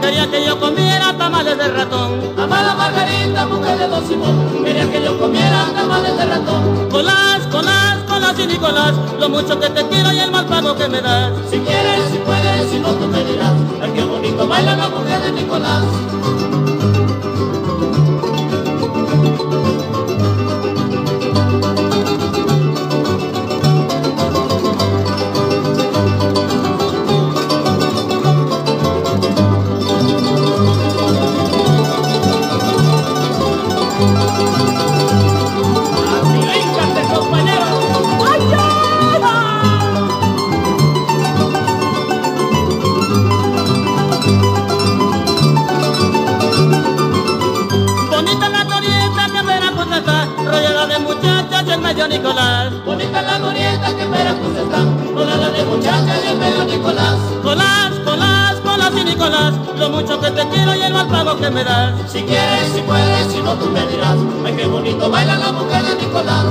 quería que yo comiera tamales de ratón. Amada Margarita, mujer de Don Simón, quería que Lo mucho que te quiero y el mal pago que me das. Si quieres, si puedes, si no tú me dirás. Ay, qué bonito baila la mujer de Nicolás. Rodeada de muchachas y el medio Nicolás. Bonita la glorieta que en Veracruz está, rodeada de muchachas y el medio Nicolás. Colás, Colás, Colás y Nicolás, lo mucho que te quiero y el mal pago que me das. Si quieres, si puedes, si no tú me dirás. Ay, qué bonito baila la mujer de Nicolás.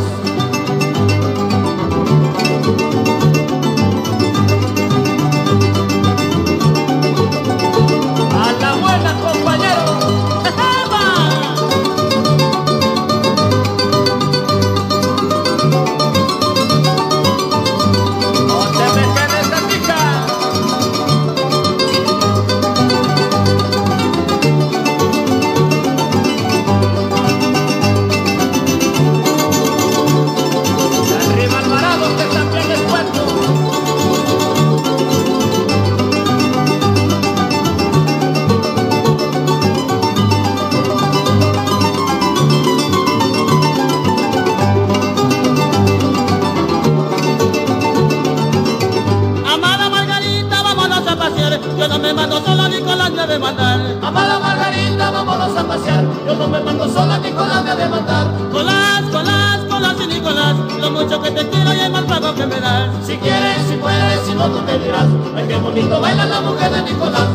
Yo no me mando sola, Nicolás me ha de mandar. Amada Margarita, vámonos a pasear. Yo no me mando sola, Nicolás me ha de mandar. Colás, Colás, Colás y Nicolás, lo mucho que te quiero y el mal pago que me das. Si quieres, si puedes, si no tú me dirás. Ay, qué bonito baila la mujer de Nicolás.